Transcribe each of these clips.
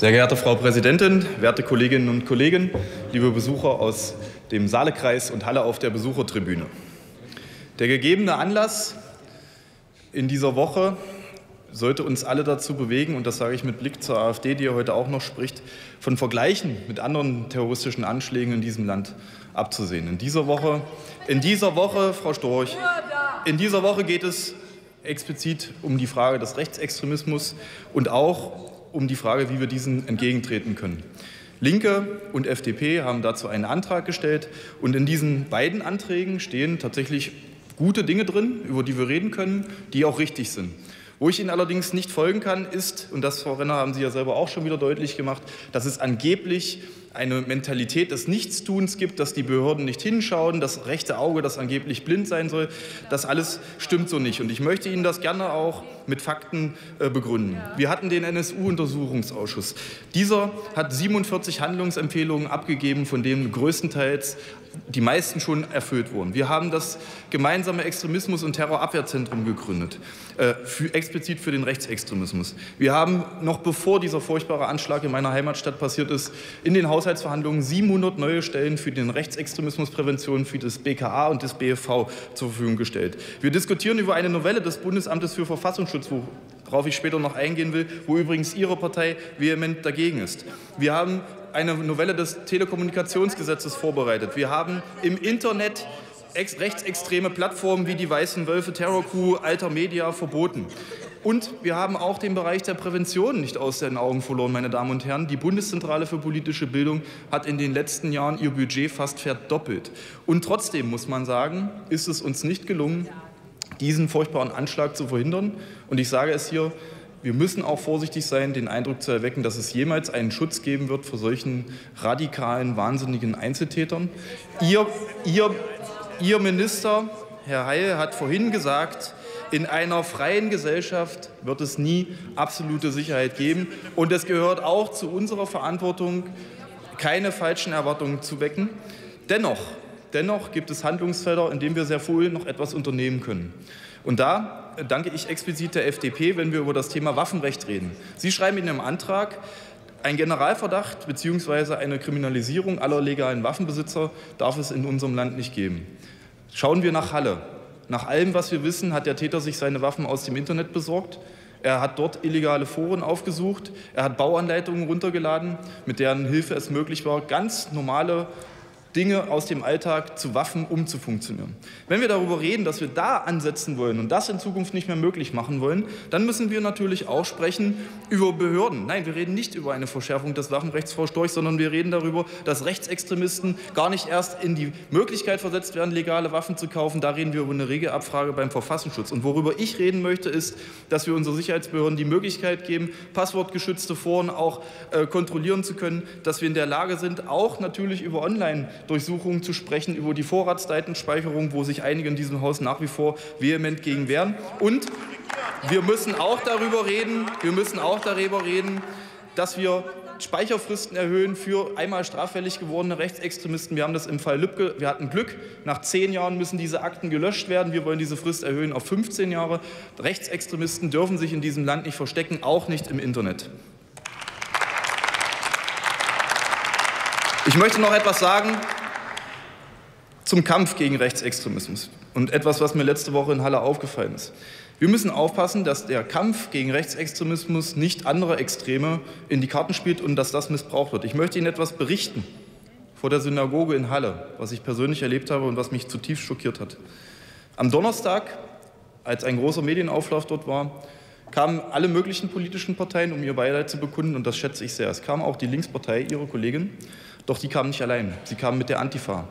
Sehr geehrte Frau Präsidentin, werte Kolleginnen und Kollegen, liebe Besucher aus dem Saalekreis und Halle auf der Besuchertribüne. Der gegebene Anlass in dieser Woche sollte uns alle dazu bewegen, und das sage ich mit Blick zur AfD, die ja heute auch noch spricht, von Vergleichen mit anderen terroristischen Anschlägen in diesem Land abzusehen. In dieser Woche, in dieser Woche Frau Storch, in dieser Woche geht es explizit um die Frage des Rechtsextremismus und auch um die Frage, wie wir diesen entgegentreten können. Linke und FDP haben dazu einen Antrag gestellt und in diesen beiden Anträgen stehen tatsächlich gute Dinge drin, über die wir reden können, die auch richtig sind. Wo ich Ihnen allerdings nicht folgen kann, ist, und das, Frau Renner, haben Sie ja selber auch schon wieder deutlich gemacht, dass es angeblich eine Mentalität des Nichtstuns gibt, dass die Behörden nicht hinschauen, das rechte Auge, das angeblich blind sein soll. Das alles stimmt so nicht. Und ich möchte Ihnen das gerne auch mit Fakten äh, begründen. Wir hatten den NSU-Untersuchungsausschuss. Dieser hat 47 Handlungsempfehlungen abgegeben, von denen größtenteils die meisten schon erfüllt wurden. Wir haben das gemeinsame Extremismus- und Terrorabwehrzentrum gegründet, äh, für, explizit für den Rechtsextremismus. Wir haben noch bevor dieser furchtbare Anschlag in meiner Heimatstadt passiert ist, in den Haushaltsverhandlungen 700 neue Stellen für den Rechtsextremismusprävention für das BKA und das BFV zur Verfügung gestellt. Wir diskutieren über eine Novelle des Bundesamtes für Verfassungsschutz, worauf ich später noch eingehen will, wo übrigens Ihre Partei vehement dagegen ist. Wir haben eine Novelle des Telekommunikationsgesetzes vorbereitet. Wir haben im Internet rechtsextreme Plattformen wie die Weißen Wölfe, Terror Crew, Alter Media verboten. Und wir haben auch den Bereich der Prävention nicht aus den Augen verloren, meine Damen und Herren. Die Bundeszentrale für politische Bildung hat in den letzten Jahren ihr Budget fast verdoppelt. Und trotzdem muss man sagen, ist es uns nicht gelungen, diesen furchtbaren Anschlag zu verhindern. Und ich sage es hier, wir müssen auch vorsichtig sein, den Eindruck zu erwecken, dass es jemals einen Schutz geben wird vor solchen radikalen, wahnsinnigen Einzeltätern. Ihr, ihr, ihr Minister, Herr Heil, hat vorhin gesagt, in einer freien Gesellschaft wird es nie absolute Sicherheit geben. Und es gehört auch zu unserer Verantwortung, keine falschen Erwartungen zu wecken. Dennoch, dennoch gibt es Handlungsfelder, in denen wir sehr wohl noch etwas unternehmen können. Und da danke ich explizit der FDP, wenn wir über das Thema Waffenrecht reden. Sie schreiben in Ihrem Antrag, ein Generalverdacht bzw. eine Kriminalisierung aller legalen Waffenbesitzer darf es in unserem Land nicht geben. Schauen wir nach Halle. Nach allem, was wir wissen, hat der Täter sich seine Waffen aus dem Internet besorgt. Er hat dort illegale Foren aufgesucht. Er hat Bauanleitungen runtergeladen, mit deren Hilfe es möglich war, ganz normale Dinge aus dem Alltag zu Waffen umzufunktionieren. Wenn wir darüber reden, dass wir da ansetzen wollen und das in Zukunft nicht mehr möglich machen wollen, dann müssen wir natürlich auch sprechen über Behörden. Nein, wir reden nicht über eine Verschärfung des Waffenrechts, Frau Storch, sondern wir reden darüber, dass Rechtsextremisten gar nicht erst in die Möglichkeit versetzt werden, legale Waffen zu kaufen. Da reden wir über eine Regelabfrage beim Verfassungsschutz. Und worüber ich reden möchte, ist, dass wir unseren Sicherheitsbehörden die Möglichkeit geben, passwortgeschützte Foren auch äh, kontrollieren zu können, dass wir in der Lage sind, auch natürlich über Online Durchsuchungen zu sprechen, über die Vorratsdatenspeicherung, wo sich einige in diesem Haus nach wie vor vehement gegen wehren. Und wir müssen auch darüber reden, wir müssen auch darüber reden, dass wir Speicherfristen erhöhen für einmal straffällig gewordene Rechtsextremisten. Wir haben das im Fall Lübcke. Wir hatten Glück. Nach zehn Jahren müssen diese Akten gelöscht werden. Wir wollen diese Frist erhöhen auf 15 Jahre. Rechtsextremisten dürfen sich in diesem Land nicht verstecken, auch nicht im Internet. Ich möchte noch etwas sagen zum Kampf gegen Rechtsextremismus und etwas, was mir letzte Woche in Halle aufgefallen ist. Wir müssen aufpassen, dass der Kampf gegen Rechtsextremismus nicht andere Extreme in die Karten spielt und dass das missbraucht wird. Ich möchte Ihnen etwas berichten vor der Synagoge in Halle, was ich persönlich erlebt habe und was mich zutiefst schockiert hat. Am Donnerstag, als ein großer Medienauflauf dort war, kamen alle möglichen politischen Parteien, um ihr Beileid zu bekunden, und das schätze ich sehr. Es kam auch die Linkspartei, ihre Kollegin, doch die kamen nicht allein. Sie kamen mit der Antifa.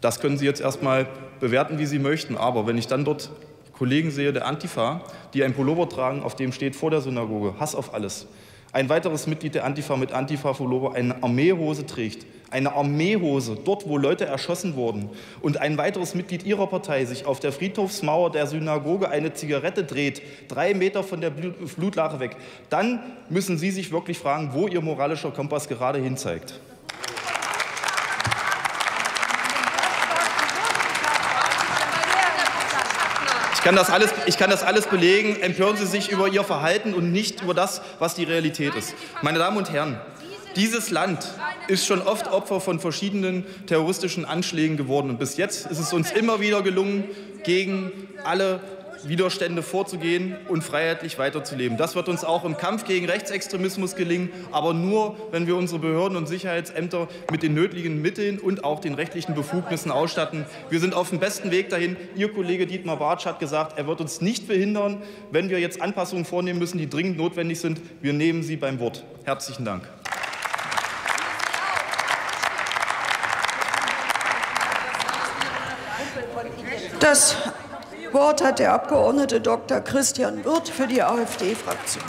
Das können Sie jetzt erstmal bewerten, wie Sie möchten. Aber wenn ich dann dort Kollegen sehe der Antifa, die ein Pullover tragen, auf dem steht vor der Synagoge, Hass auf alles. Ein weiteres Mitglied der Antifa mit Antifa-Pullover eine Armeehose trägt. Eine Armeehose, dort wo Leute erschossen wurden. Und ein weiteres Mitglied ihrer Partei sich auf der Friedhofsmauer der Synagoge eine Zigarette dreht, drei Meter von der Blutlache weg. Dann müssen Sie sich wirklich fragen, wo Ihr moralischer Kompass gerade hinzeigt. Ich kann, das alles, ich kann das alles belegen. Empören Sie sich über Ihr Verhalten und nicht über das, was die Realität ist. Meine Damen und Herren, dieses Land ist schon oft Opfer von verschiedenen terroristischen Anschlägen geworden. Und bis jetzt ist es uns immer wieder gelungen, gegen alle Widerstände vorzugehen und freiheitlich weiterzuleben. Das wird uns auch im Kampf gegen Rechtsextremismus gelingen, aber nur, wenn wir unsere Behörden und Sicherheitsämter mit den nötigen Mitteln und auch den rechtlichen Befugnissen ausstatten. Wir sind auf dem besten Weg dahin. Ihr Kollege Dietmar Bartsch hat gesagt, er wird uns nicht behindern, wenn wir jetzt Anpassungen vornehmen müssen, die dringend notwendig sind. Wir nehmen sie beim Wort. Herzlichen Dank. Das Wort hat der Abgeordnete Dr. Christian Wirth für die AfD-Fraktion.